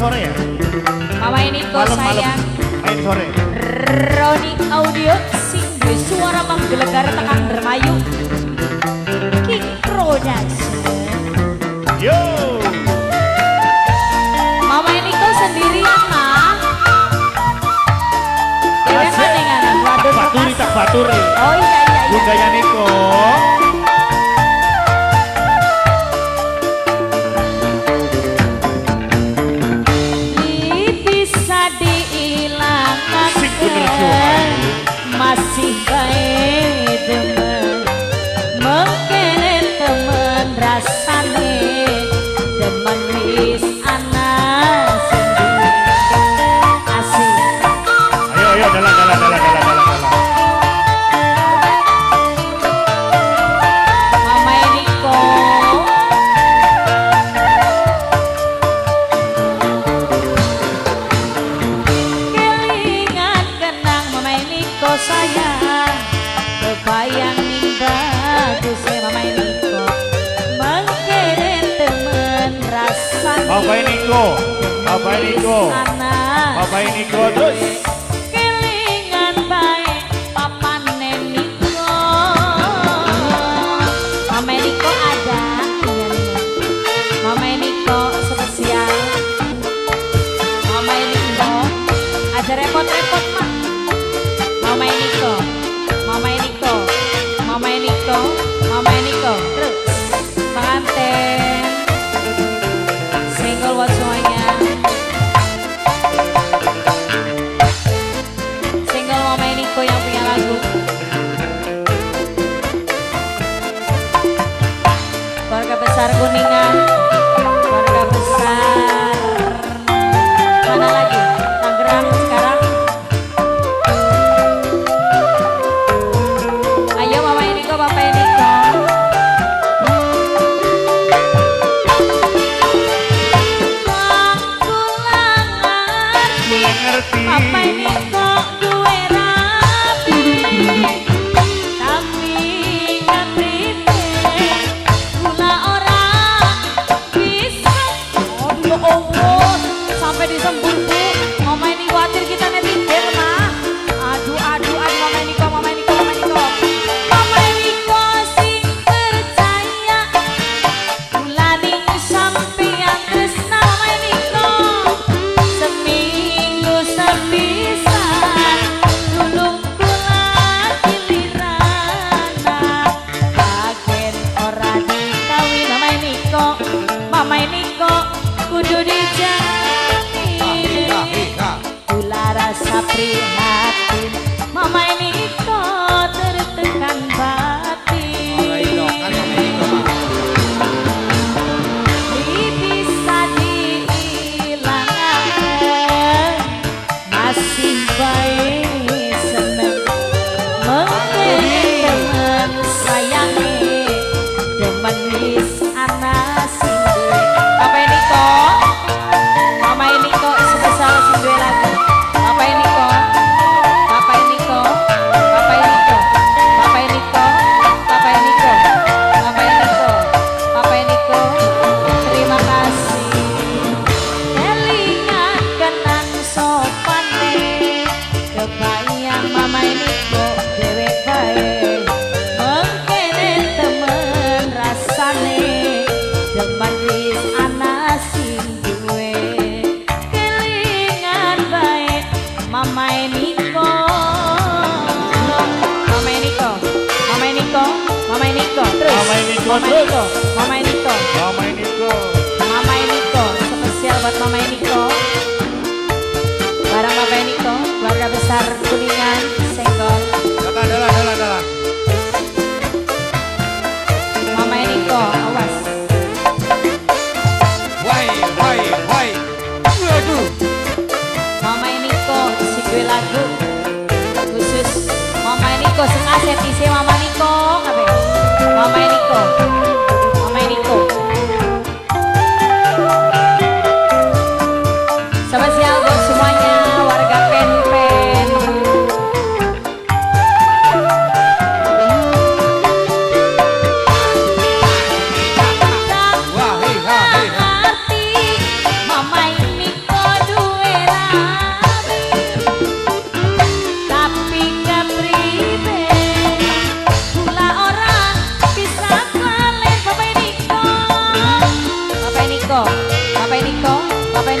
sore ya? Pemain ikut sayang. Main sore. Roni Audio sing suara menggelegar tekan bermayu. King Production. Yo. Mama ikut sendirian iya mah. Tidak ada yang ada. Baturi tak baturi. Oh iya iya. iya. Budaya Niko. ini kok sayang kebayang minggu saya mama niko. kok temen rasa Bapak ini kok Bapak ini kok Bapak ini kok terus repot-repot. doanh prihatin Mama Mama kasih. Mama besar Kuningan.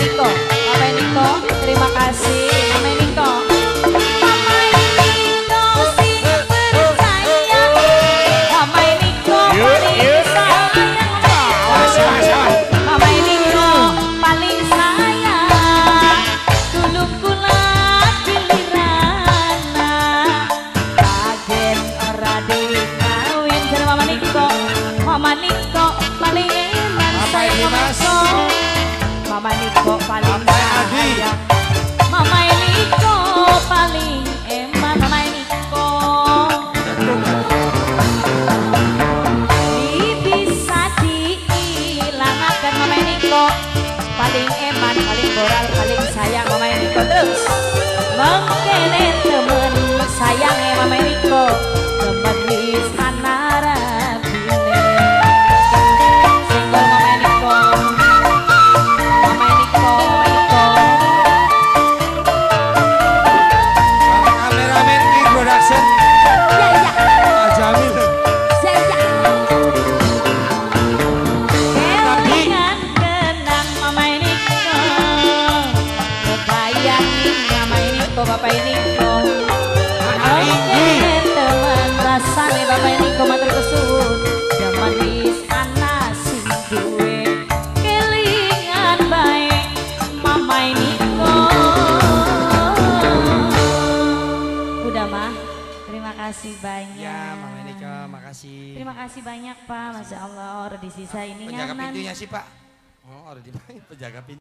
Niko, Bapak Niko, terima kasih, Mama paling Mama Adi. sayang. Mama Niko paling eman Mama Niko. Di bisa Mama paling eman paling moral paling sayang Mama terus mengkene temen sayang ya Mama Niko temen production. ya ya Pak Jamil. ya ya Kelingan kenang Mama Mama Bapak Niko Oke teman rasane Bapak matur kesuwun kasih banyak Ya, Mama Nika, makasih. Terima kasih banyak Pak, Masya Allah, di sisa ini Penjaga nyaman. pintunya sih, Pak. Oh, ada di penjaga pintu.